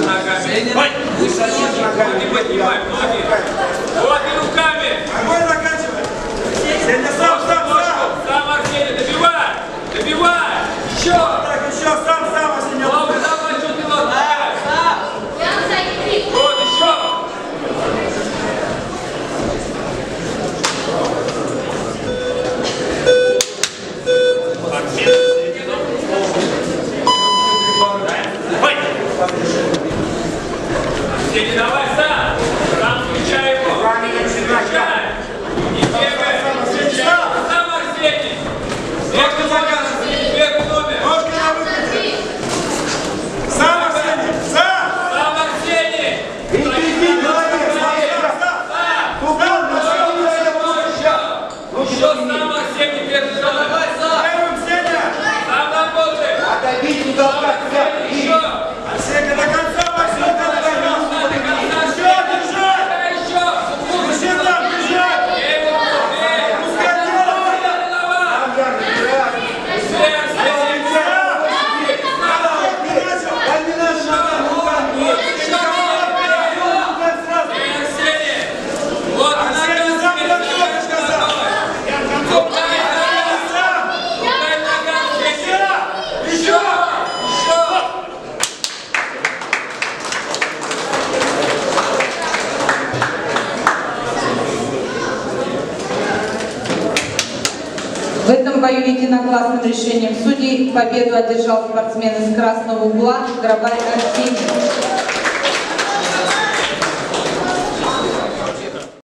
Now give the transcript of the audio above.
Пусть ногами. Пусть они ногами не поднимают ноги. Вот. Петя, давай, В этом бою единогласным решением судей победу одержал спортсмен из красного угла Грабарь Арсений.